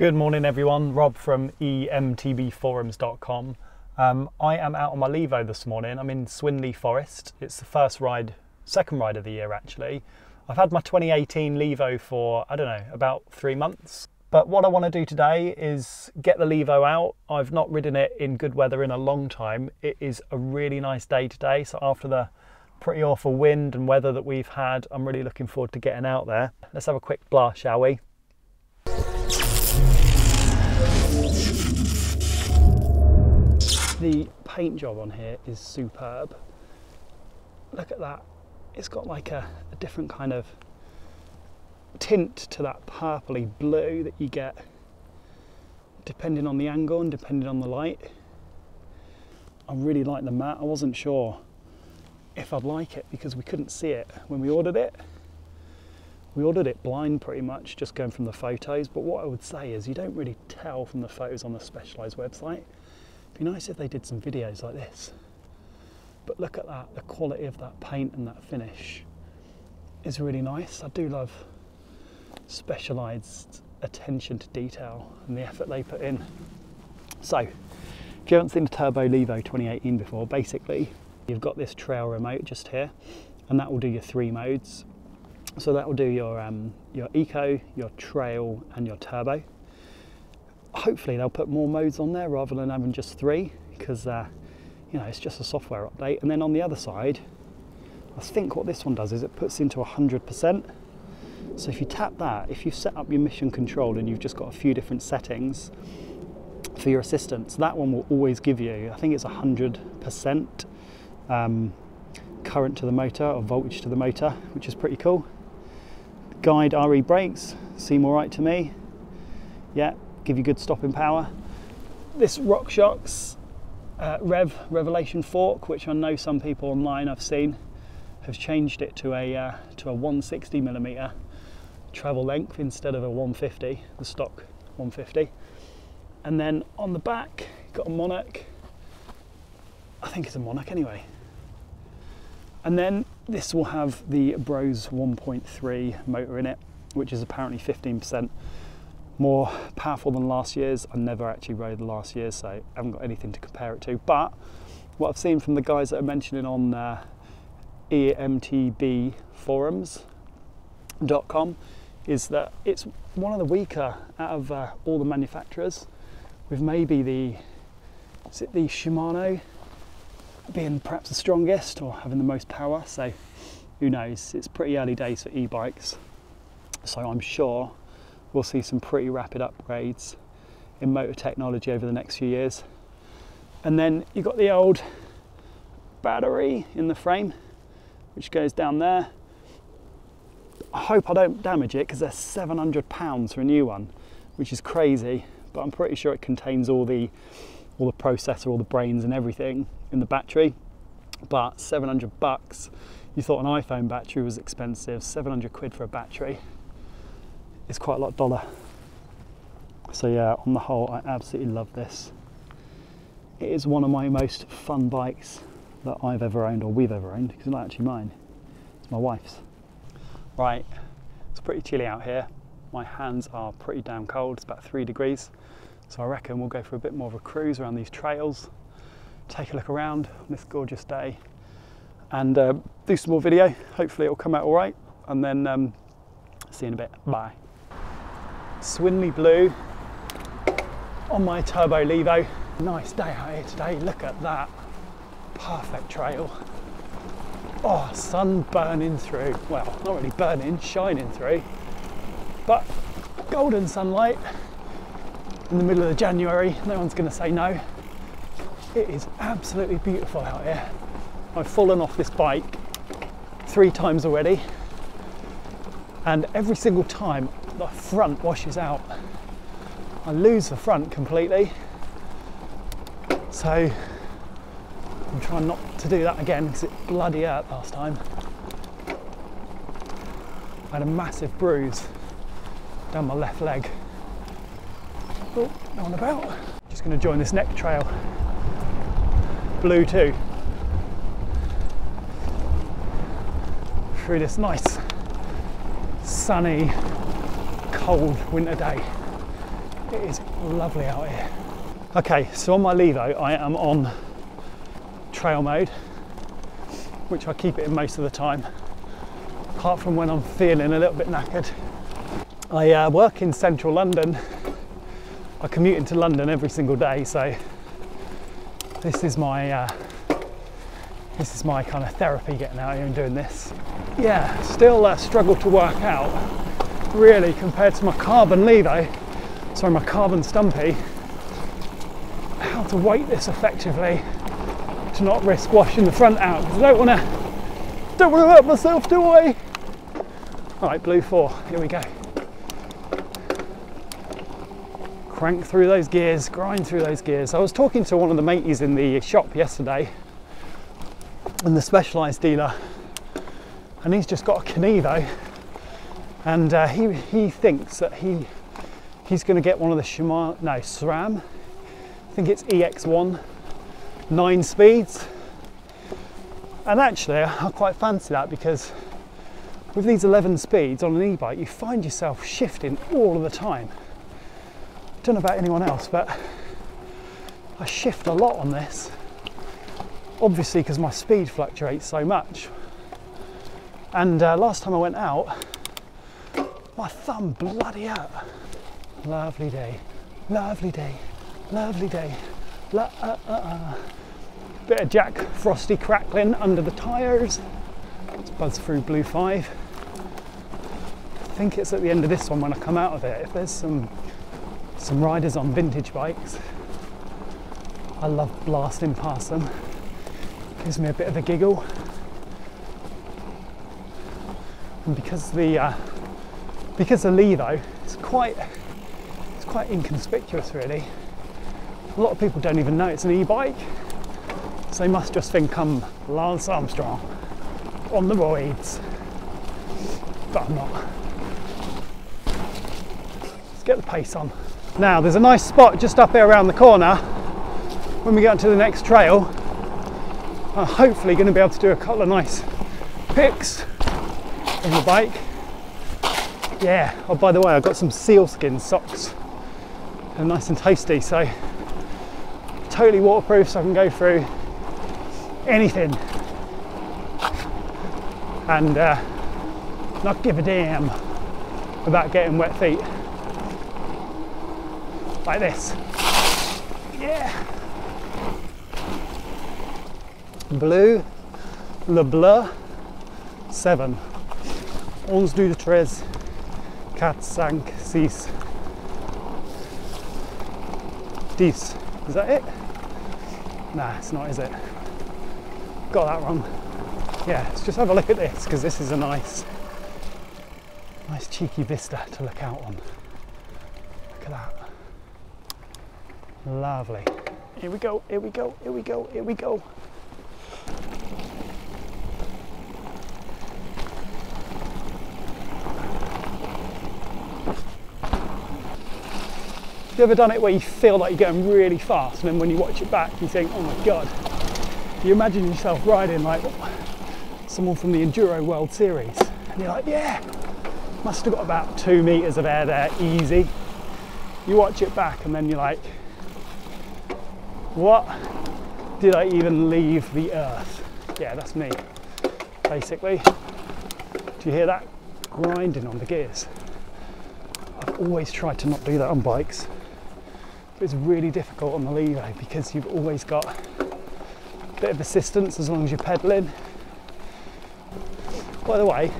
Good morning, everyone. Rob from emtbforums.com. Um, I am out on my Levo this morning. I'm in Swinley Forest. It's the first ride, second ride of the year actually. I've had my 2018 Levo for, I don't know, about three months. But what I want to do today is get the Levo out. I've not ridden it in good weather in a long time. It is a really nice day today. So after the pretty awful wind and weather that we've had, I'm really looking forward to getting out there. Let's have a quick blast, shall we? The paint job on here is superb. Look at that. It's got like a, a different kind of tint to that purpley blue that you get depending on the angle and depending on the light. I really like the matte. I wasn't sure if I'd like it because we couldn't see it when we ordered it. We ordered it blind pretty much, just going from the photos. But what I would say is you don't really tell from the photos on the Specialized website. It'd be nice if they did some videos like this. But look at that, the quality of that paint and that finish is really nice. I do love Specialized attention to detail and the effort they put in. So, if you haven't seen the Turbo Levo 2018 before, basically you've got this trail remote just here and that will do your three modes so that will do your, um, your eco, your trail and your turbo. Hopefully they'll put more modes on there rather than having just three because uh, you know it's just a software update. And then on the other side, I think what this one does is it puts into 100%. So if you tap that, if you set up your mission control and you've just got a few different settings for your assistance, that one will always give you, I think it's 100% um, current to the motor or voltage to the motor, which is pretty cool. Guide RE brakes seem all right to me. Yeah, give you good stopping power. This RockShox uh, Rev Revelation fork, which I know some people online I've seen, have changed it to a uh, to a 160 millimeter travel length instead of a 150, the stock 150. And then on the back, got a Monarch. I think it's a Monarch anyway. And then this will have the Brose 1.3 motor in it, which is apparently 15% more powerful than last year's. I never actually rode last year, so I haven't got anything to compare it to. But what I've seen from the guys that are mentioning on uh, emtbforums.com is that it's one of the weaker out of uh, all the manufacturers, with maybe the is it the Shimano being perhaps the strongest or having the most power. So who knows? It's pretty early days for e-bikes. So I'm sure we'll see some pretty rapid upgrades in motor technology over the next few years. And then you've got the old battery in the frame, which goes down there. I hope I don't damage it because they're 700 pounds for a new one, which is crazy, but I'm pretty sure it contains all the all the processor, all the brains and everything in the battery. But 700 bucks, you thought an iPhone battery was expensive, 700 quid for a battery is quite a lot of dollar. So yeah, on the whole, I absolutely love this. It is one of my most fun bikes that I've ever owned or we've ever owned because it's not actually mine, it's my wife's. Right, it's pretty chilly out here. My hands are pretty damn cold, it's about three degrees. So I reckon we'll go for a bit more of a cruise around these trails, take a look around on this gorgeous day and uh, do some more video. Hopefully it'll come out all right and then um, see you in a bit. Bye. Swinley Blue on my Turbo Levo. Nice day out here today, look at that. Perfect trail. Oh, sun burning through. Well, not really burning, shining through, but golden sunlight in the middle of January, no one's going to say no. It is absolutely beautiful out here. I've fallen off this bike three times already, and every single time the front washes out. I lose the front completely. So I'm trying not to do that again because it bloody hurt last time. I had a massive bruise down my left leg. Oh, on about. Just going to join this neck trail. Blue too. Through this nice, sunny, cold winter day. It is lovely out here. Okay, so on my Levo, I am on trail mode, which I keep it in most of the time, apart from when I'm feeling a little bit knackered. I uh, work in central London. I commute into London every single day, so this is my uh, this is my kind of therapy getting out here and doing this. Yeah, still uh, struggle to work out really compared to my carbon Levo, sorry, my carbon Stumpy, how to weight this effectively to not risk washing the front out I don't want to don't want to hurt myself, do I? All right, blue four, here we go. Crank through those gears, grind through those gears. I was talking to one of the mateys in the shop yesterday and the Specialized dealer and he's just got a Kenevo and uh, he, he thinks that he he's going to get one of the Shimano, no, SRAM, I think it's EX1, nine speeds. And actually, I quite fancy that because with these 11 speeds on an e-bike, you find yourself shifting all of the time. I don't know about anyone else, but I shift a lot on this. Obviously, because my speed fluctuates so much. And uh, last time I went out, my thumb bloody out. Lovely day, lovely day, lovely day. La, uh, uh, uh. Bit of Jack Frosty crackling under the tyres. Let's buzz through Blue 5. I think it's at the end of this one when I come out of it. If there's some some riders on vintage bikes, I love blasting past them. Gives me a bit of a giggle. And because the uh, because the Levo is quite it's quite inconspicuous really. A lot of people don't even know it's an e-bike, so they must just think I'm Lance Armstrong on the roids. But I'm not. Let's get the pace on. Now there's a nice spot just up here around the corner. When we get to the next trail, I'm hopefully going to be able to do a couple of nice picks on the bike yeah. Oh by the way i've got some sealskin socks. They're nice and tasty so totally waterproof so i can go through anything. And uh, not give a damn about getting wet feet. Like this. Yeah. Blue le bleu 7 11 du 13 4, 5, 6, 10. Is that it? Nah, it's not, is it? Got that wrong. Yeah, let's just have a look at this because this is a nice, nice cheeky vista to look out on. Look at that. Lovely. Here we go, here we go, here we go, here we go. You ever done it where you feel like you're going really fast and then when you watch it back you think, oh my god, you imagine yourself riding like someone from the Enduro World Series and you're like, yeah, must have got about two meters of air there, easy. You watch it back and then you're like, what did I even leave the earth? Yeah, that's me, basically. Do you hear that grinding on the gears? I've always tried to not do that on bikes it's really difficult on the Levo because you've always got a bit of assistance as long as you're pedaling. By the way,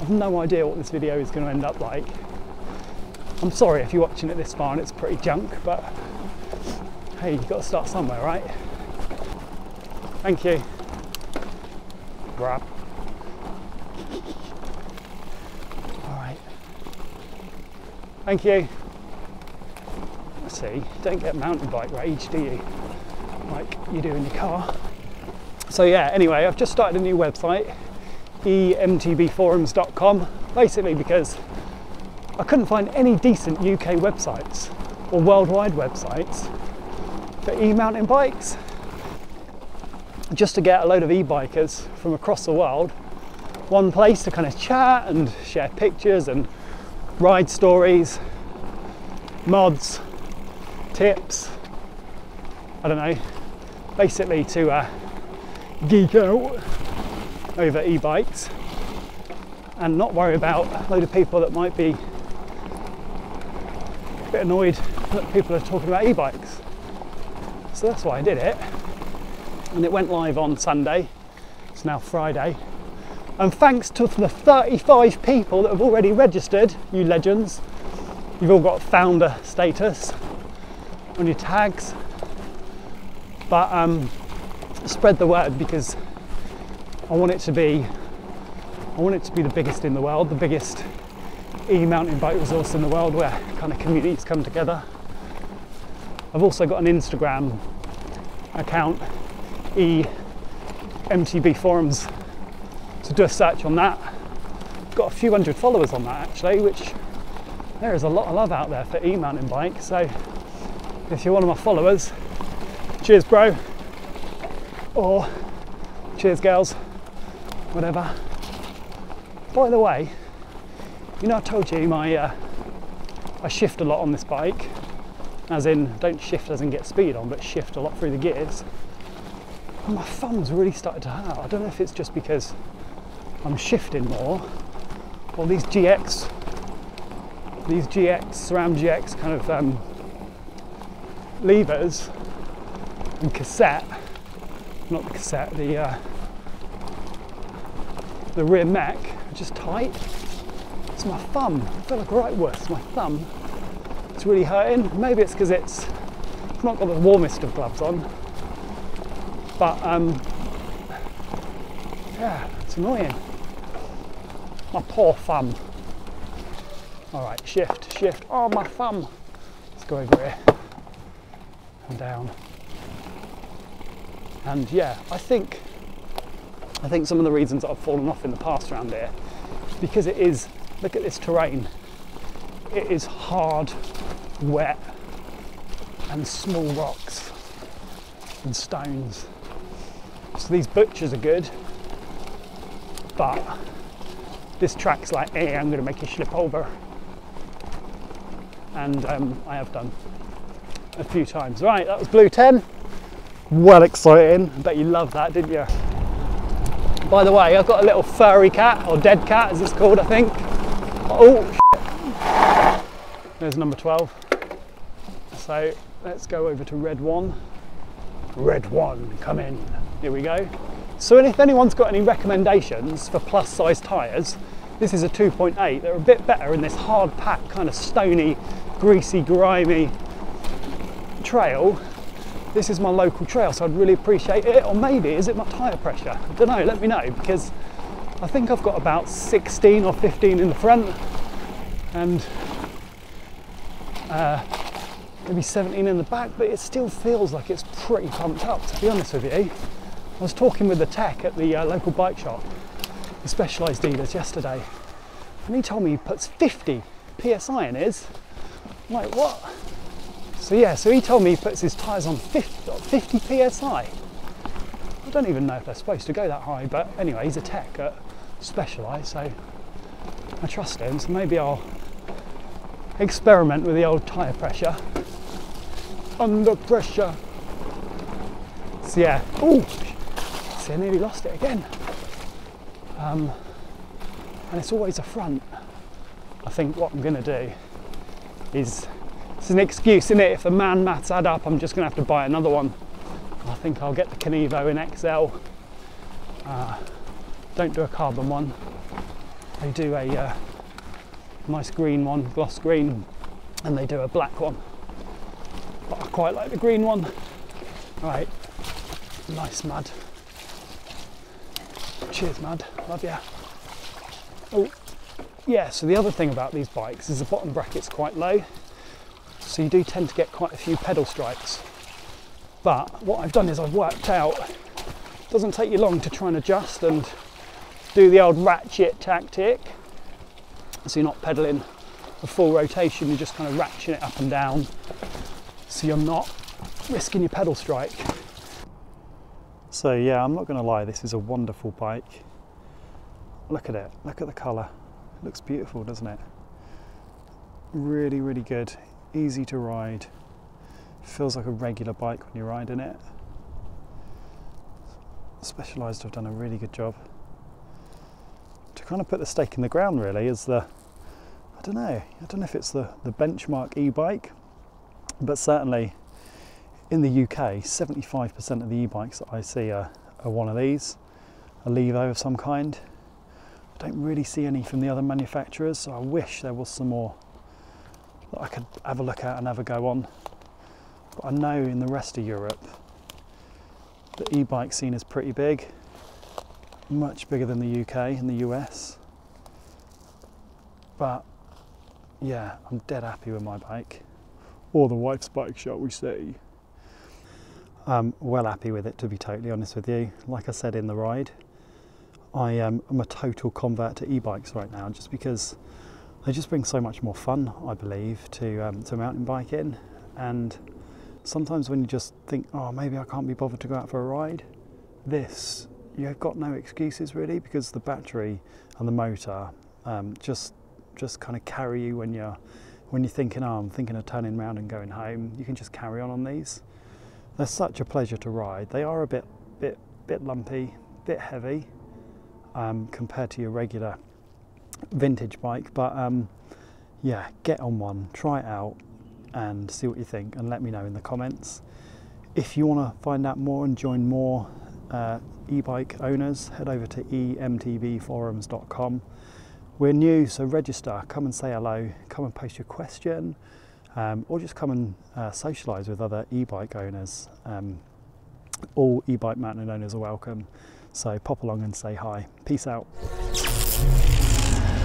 I've no idea what this video is going to end up like. I'm sorry if you're watching it this far and it's pretty junk, but hey, you've got to start somewhere, right? Thank you. Grab. All right. Thank you don't get mountain bike rage, do you? Like you do in your car. So yeah, anyway, I've just started a new website, emtbforums.com, basically because I couldn't find any decent UK websites or worldwide websites for e-mountain bikes. Just to get a load of e-bikers from across the world, one place to kind of chat and share pictures and ride stories mods, tips, I don't know, basically to uh, geek out over e-bikes and not worry about a load of people that might be a bit annoyed that people are talking about e-bikes. So that's why I did it. And it went live on Sunday. It's now Friday. And thanks to the 35 people that have already registered, you legends, you've all got founder status on your tags. But um, spread the word because I want it to be I want it to be the biggest in the world, the biggest e-mountain bike resource in the world where kind of communities come together. I've also got an Instagram account, e MTB forums. So do a search on that. Got a few hundred followers on that actually, which there is a lot of love out there for e-mountain bike. So if you're one of my followers, cheers bro, or cheers girls, whatever. By the way, you know I told you my uh, I shift a lot on this bike, as in don't shift as in get speed on, but shift a lot through the gears. And my thumbs really started to hurt. I don't know if it's just because I'm shifting more, or these GX, these GX SRAM GX kind of um, levers and cassette, not the cassette, the uh, the rear mech just tight. It's my thumb. I feel like right wuss. My thumb. It's really hurting. Maybe it's because it's not got the warmest of gloves on. But um, yeah, it's annoying. My poor thumb. All right, shift, shift. Oh, my thumb. Let's go over here and down. And yeah, I think I think some of the reasons I've fallen off in the past around here because it is, look at this terrain, it is hard, wet, and small rocks and stones. So these butchers are good, but this track's like, hey, I'm going to make you slip over. And um, I have done a few times. Right, that was Blue 10. Well exciting. I bet you loved that, didn't you? By the way, I've got a little furry cat, or dead cat as it's called, I think. Oh. There's number 12. So let's go over to red one. Red one, come in. Here we go. So if anyone's got any recommendations for plus size tyres, this is a 2.8. They're a bit better in this hard pack, kind of stony, greasy, grimy trail this is my local trail, so I'd really appreciate it. Or maybe, is it my tyre pressure? I don't know, let me know, because I think I've got about 16 or 15 in the front, and uh, maybe 17 in the back, but it still feels like it's pretty pumped up, to be honest with you. I was talking with the tech at the uh, local bike shop, the Specialized dealers yesterday, and he told me he puts 50 psi in his. I'm like, what? So yeah, so he told me he puts his tyres on 50, 50 psi. I don't even know if they're supposed to go that high, but anyway, he's a tech at Specialized, so I trust him. So maybe I'll experiment with the old tyre pressure. Under pressure. So yeah, oh, see, I nearly lost it again. Um, and it's always a front. I think what I'm going to do is it's an excuse, isn't it? If the man mats add up, I'm just going to have to buy another one. I think I'll get the Kenevo in XL. Uh, don't do a carbon one. They do a uh, nice green one, gloss green, and they do a black one. But I quite like the green one. Right, nice mud. Cheers, mud. Love ya. Oh, yeah. So the other thing about these bikes is the bottom bracket's quite low so you do tend to get quite a few pedal strikes. But what I've done is I've worked out, it doesn't take you long to try and adjust and do the old ratchet tactic. So you're not pedaling a full rotation, you're just kind of ratcheting it up and down so you're not risking your pedal strike. So yeah, I'm not going to lie, this is a wonderful bike. Look at it, look at the colour. It looks beautiful, doesn't it? Really, really good easy to ride, feels like a regular bike when you're riding it. Specialized have done a really good job. To kind of put the stake in the ground really is the I don't know I don't know if it's the the benchmark e-bike but certainly in the UK 75% of the e-bikes that I see are, are one of these a Levo of some kind. I don't really see any from the other manufacturers so I wish there was some more that I could have a look at and have a go on but I know in the rest of Europe the e-bike scene is pretty big much bigger than the UK and the US. But yeah, I'm dead happy with my bike. Or the wife's bike, shall we say. I'm well happy with it, to be totally honest with you. Like I said in the ride, I am I'm a total convert to e-bikes right now, just because they just bring so much more fun, I believe, to um, to mountain biking. And sometimes when you just think, oh, maybe I can't be bothered to go out for a ride, this you've got no excuses really because the battery and the motor um, just just kind of carry you when you're when you're thinking, oh, I'm thinking of turning around and going home. You can just carry on on these. They're such a pleasure to ride. They are a bit bit bit lumpy, bit heavy um, compared to your regular vintage bike, but um, yeah, get on one, try it out, and see what you think, and let me know in the comments. If you want to find out more and join more uh, e-bike owners, head over to emtbforums.com. We're new, so register, come and say hello, come and post your question, um, or just come and uh, socialise with other e-bike owners. Um, all e-bike mountain owners are welcome, so pop along and say hi. Peace out.